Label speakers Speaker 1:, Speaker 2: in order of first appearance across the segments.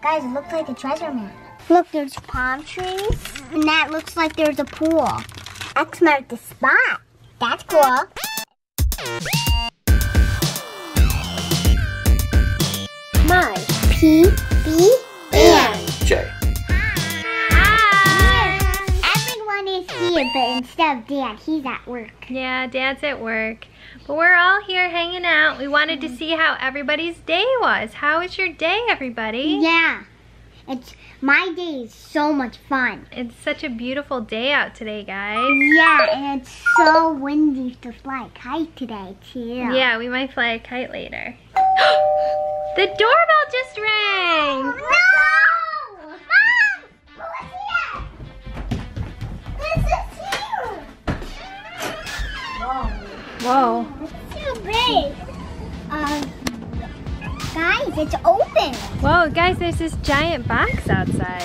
Speaker 1: Guys, it looks like a treasure map. Look, there's palm trees, and that looks like there's a pool. X marked the spot. That's cool. My P B and
Speaker 2: J.
Speaker 1: Everyone is here, but instead of Dad, he's at work.
Speaker 3: Yeah, Dad's at work. But we're all here hanging out. We wanted to see how everybody's day was. How was your day, everybody?
Speaker 1: Yeah, it's my day is so much fun.
Speaker 3: It's such a beautiful day out today, guys.
Speaker 1: Yeah, and it's so windy to fly a kite today too.
Speaker 3: Yeah, we might fly a kite later. the doorbell just rang!
Speaker 1: No! Mom! What's here? This is huge!
Speaker 3: Whoa.
Speaker 1: Um, guys, it's open.
Speaker 3: Whoa, guys, there's this giant box outside.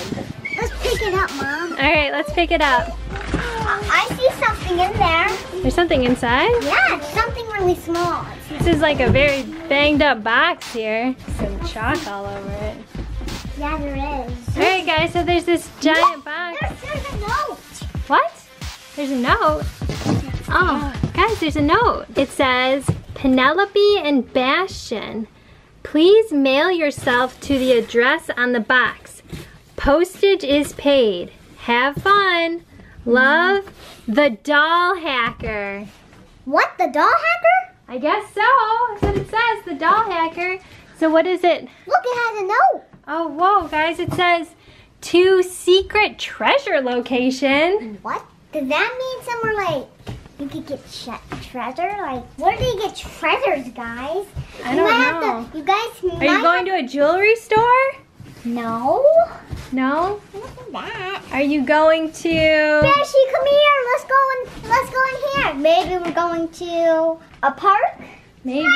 Speaker 1: Let's pick it up, Mom.
Speaker 3: All right, let's pick it up.
Speaker 1: I see something in there.
Speaker 3: There's something inside.
Speaker 1: Yeah, it's something really small.
Speaker 3: This is like a very banged up box here. Some chalk all over it.
Speaker 1: Yeah, there is.
Speaker 3: All right, guys, so there's this giant box.
Speaker 1: There's, there's a note.
Speaker 3: What? There's a note. Oh, guys, there's a note. It says, Penelope and Bastian, please mail yourself to the address on the box. Postage is paid. Have fun. Love, the doll hacker.
Speaker 1: What, the doll hacker?
Speaker 3: I guess so. That's what it says, the doll hacker. So what is it?
Speaker 1: Look, it has a note.
Speaker 3: Oh, whoa, guys, it says, to secret treasure location.
Speaker 1: What? Does that mean somewhere like you could get treasure? Like, where do you get treasures, guys?
Speaker 3: I
Speaker 1: you
Speaker 3: don't know.
Speaker 1: to, you guys
Speaker 3: Are you going to a jewelry store?
Speaker 1: No.
Speaker 3: No?
Speaker 1: That.
Speaker 3: Are you going to...
Speaker 1: Beshi, come here. Let's go in. Let's go in here. Maybe we're going to a park.
Speaker 3: Maybe.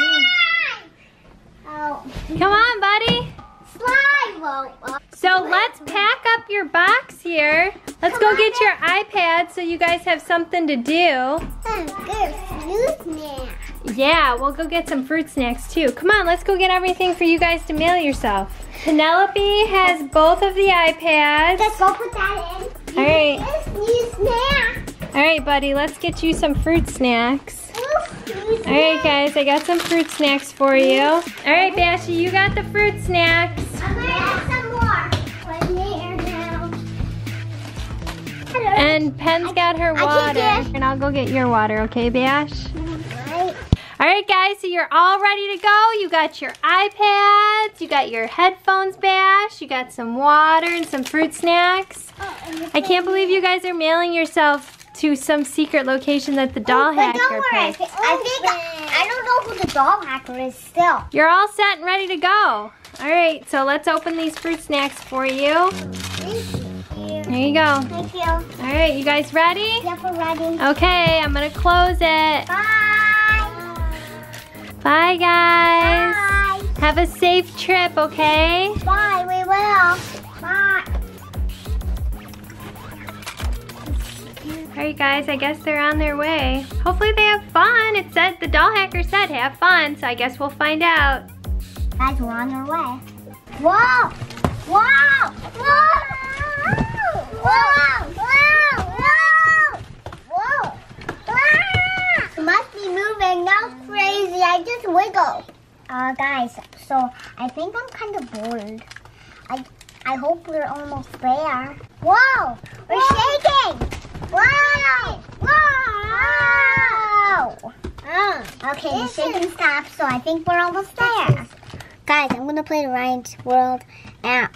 Speaker 1: Oh,
Speaker 3: Come on, buddy.
Speaker 1: Slide. Uh,
Speaker 3: So let's pack up your box here. Let's go get your iPad so you guys have something to do.
Speaker 1: good fruit now.
Speaker 3: Yeah, we'll go get some fruit snacks too. Come on, let's go get everything for you guys to mail yourself. Penelope has both of the iPads.
Speaker 1: Let's go put that in.
Speaker 3: All right.
Speaker 1: This new snack.
Speaker 3: All right, buddy, let's get you some fruit snacks. All right, guys, I got some fruit snacks for you. All right, Bashy, you got the fruit snacks. And Pen's got her water. And I'll go get your water, okay, Bash?
Speaker 1: Right.
Speaker 3: All right, guys, so you're all ready to go. You got your iPads, you got your headphones, Bash, you got some water and some fruit snacks. Oh, I can't believe you guys are mailing yourself to some secret location that the oh, doll
Speaker 1: But
Speaker 3: hacker
Speaker 1: don't worry,
Speaker 3: picked.
Speaker 1: I think I don't know who the doll hacker is still.
Speaker 3: You're all set and ready to go. All right, so let's open these fruit snacks for you. There you go.
Speaker 1: Thank you.
Speaker 3: All right, you guys ready?
Speaker 1: Yep, we're ready.
Speaker 3: Okay, I'm gonna close it.
Speaker 1: Bye.
Speaker 3: Bye, guys.
Speaker 1: Bye.
Speaker 3: Have a safe trip, okay?
Speaker 1: Bye. We will. Bye.
Speaker 3: All right, guys, I guess they're on their way. Hopefully they have fun. It said, the doll hacker said have fun, so I guess we'll find out.
Speaker 1: Guys, we're on our way. Whoa! Whoa! Whoa! Whoa! Whoa! Whoa! Whoa! Must be moving. That's crazy. I just wiggled. Uh, guys, so I think I'm kind of bored. I I hope we're almost there. Whoa! We're shaking! Whoa! Whoa! Okay, the shaking stopped, so I think we're almost there. Guys, I'm gonna play the Ryan's World app.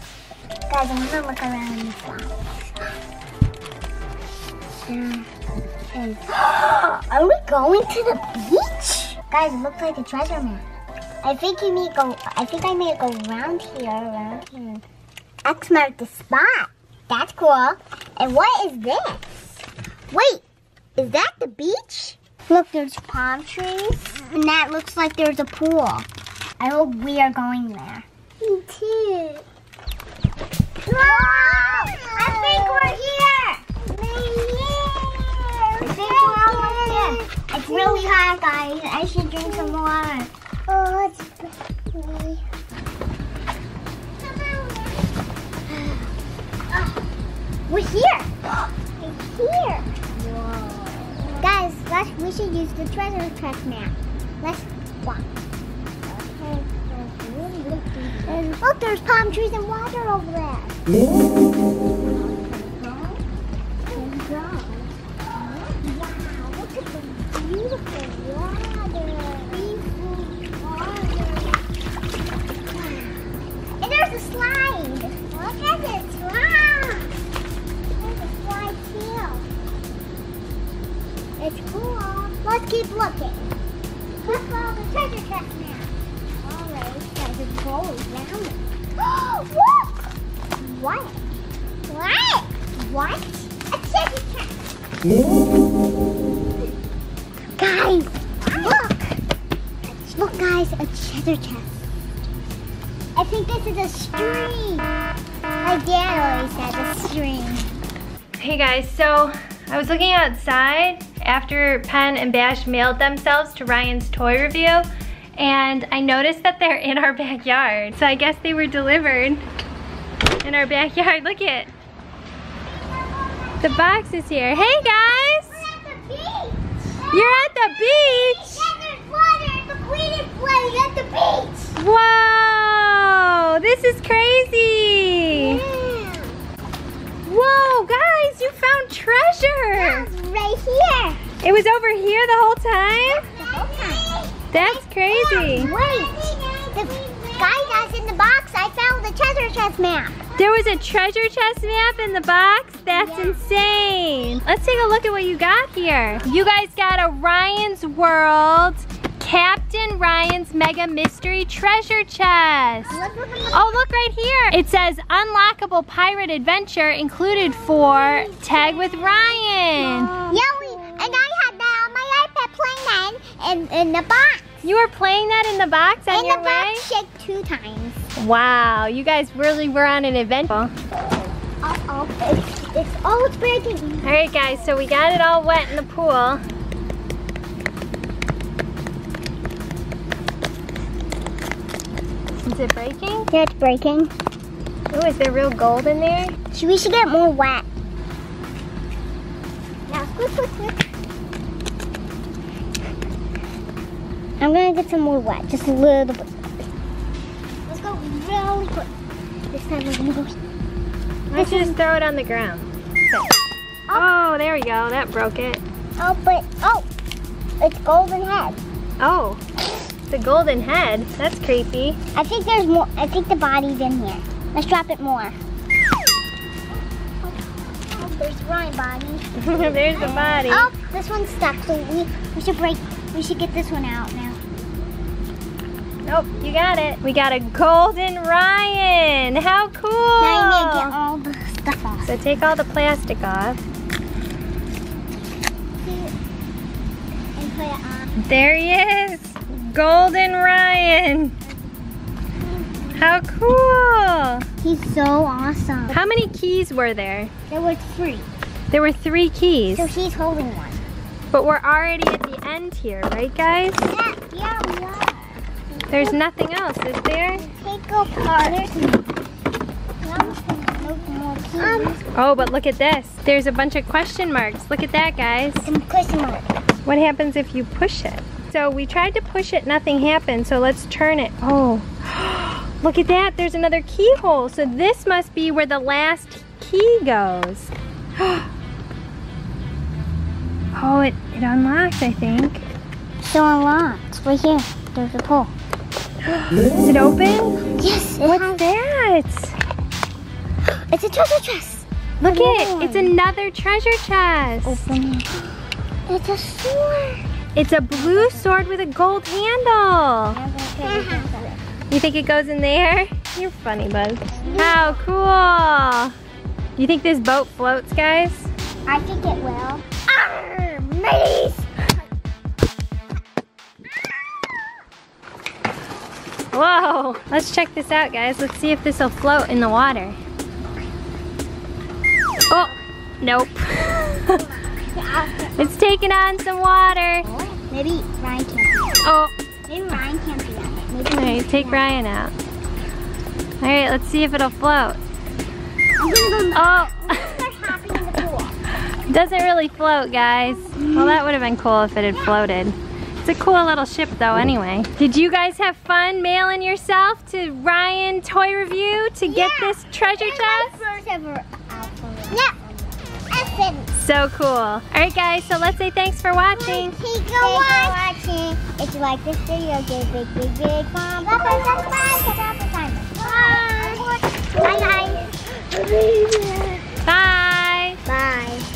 Speaker 1: Guys, I'm gonna look around house. And are we going to the beach? Guys, it looks like a treasure map. I think you need go. I think I to go around here, around here. X marked the spot. That's cool. And what is this? Wait, is that the beach? Look, there's palm trees, and that looks like there's a pool. I hope we are going there. Me too. Really hot, guys. I should drink some water. Oh, it's pretty. We're here. We're here. Guys, let's, we should use the treasure chest map. Let's walk. And look, there's palm trees and water over there. Look. And there's a slide. Look at this slide. There's a slide too. It's cool. Let's keep looking. Let's follow the treasure chest now. Alright, guys, it goes down there. Look! What? What? What? A treasure chest. Guys, look! Look, guys, a treasure chest. I think this is a string. My dad always said a string.
Speaker 3: Hey guys, so I was looking outside after Penn and Bash mailed themselves to Ryan's toy review and I noticed that they're in our backyard. So I guess they were delivered in our backyard. Look it. The box is here. Hey guys!
Speaker 1: We're at the beach.
Speaker 3: You're at the beach!
Speaker 1: Yeah, there's water. The queen is playing at the beach.
Speaker 3: Whoa! This is crazy!
Speaker 1: Yeah.
Speaker 3: Whoa, guys, you found treasure!
Speaker 1: It's right here.
Speaker 3: It was over here the whole time?
Speaker 1: The whole time.
Speaker 3: That's crazy.
Speaker 1: Wait. The guy that's in the box, I found the treasure chest map.
Speaker 3: There was a treasure chest map in the box? That's
Speaker 1: Yeah.
Speaker 3: insane. Let's take a look at what you got here. You guys got a Ryan's World Captain Ryan's Mega Mystery Treasure Chest. Oh, look right here. It says unlockable pirate adventure included for Tag with Ryan.
Speaker 1: Yeah, we, and I had that on my iPad playing that in, in, in the box.
Speaker 3: You were playing that in the box on
Speaker 1: in
Speaker 3: your
Speaker 1: the
Speaker 3: way?
Speaker 1: box shake two times.
Speaker 3: Wow, you guys really were on an adventure.
Speaker 1: Uh-oh. It's, it's, oh, it's breaking.
Speaker 3: All right, guys, so we got it all wet in the pool. Is it breaking?
Speaker 1: Yeah, it's breaking.
Speaker 3: Oh, is there real gold in there?
Speaker 1: So we should get more wet. Now. I'm gonna get some more wet, just a little bit. Let's go really quick. This time we're gonna go.
Speaker 3: Why don't you just throw it on the ground? Oh. oh, there we go. That broke it.
Speaker 1: Oh, but oh, it's golden head.
Speaker 3: Oh, the golden head. That's creepy.
Speaker 1: I think there's more. I think the body's in here. Let's drop it more. Oh, there's Ryan body.
Speaker 3: There's the body.
Speaker 1: Oh, this one's stuck. So we we should break. We should get this one out now.
Speaker 3: Nope, you got it. We got a golden Ryan. How cool.
Speaker 1: Now you need to get all the stuff off.
Speaker 3: So take all the plastic off.
Speaker 1: And put it on.
Speaker 3: There he is. Golden Ryan. How cool.
Speaker 1: He's so awesome.
Speaker 3: How many keys were there?
Speaker 1: There were three.
Speaker 3: There were three keys.
Speaker 1: So he's holding one.
Speaker 3: But we're already at the end here, right guys?
Speaker 1: Yeah, yeah, we are.
Speaker 3: There's nothing else, is there? Oh, but look at this. There's a bunch of question marks. Look at that, guys.
Speaker 1: some question mark.
Speaker 3: What happens if you push it? So we tried to push it, nothing happened. So let's turn it. Oh, look at that. There's another keyhole. So this must be where the last key goes. Oh, it, it unlocked, I think.
Speaker 1: So unlocked. Right here. There's a pull.
Speaker 3: Is it open?
Speaker 1: Yes, it
Speaker 3: What's
Speaker 1: has.
Speaker 3: that?
Speaker 1: It's a treasure chest.
Speaker 3: Look
Speaker 1: Wow.
Speaker 3: it. It's another treasure chest.
Speaker 1: Open it. It's a sword.
Speaker 3: It's a blue sword with a gold handle. You think it goes in there? You're funny, Buzz. How cool! You think this boat floats, guys?
Speaker 1: I think it will. Arr, mateys!
Speaker 3: Whoa! Let's check this out, guys. Let's see if this will float in the water. Oh, nope. it's taking on some water.
Speaker 1: Maybe Ryan can't be
Speaker 3: Oh,
Speaker 1: Maybe Ryan can't be on it. Maybe
Speaker 3: all right, take Ryan out. All right, let's see if it'll float.
Speaker 1: I'm gonna go
Speaker 3: Oh,
Speaker 1: start hopping in the pool.
Speaker 3: doesn't really float, guys. Well, that would have been cool if it had floated. It's a cool little ship though anyway. Did you guys have fun mailing yourself to Ryan Toy Review to get this treasure chest?
Speaker 1: first ever. Yeah.
Speaker 3: So cool. All right guys, so let's say thanks for watching.
Speaker 1: Thank you for watching. If you like this video, give a big, big, big thumbs up and subscribe to the timer. Bye. Bye, guys.
Speaker 3: Bye.
Speaker 1: Bye. Oh,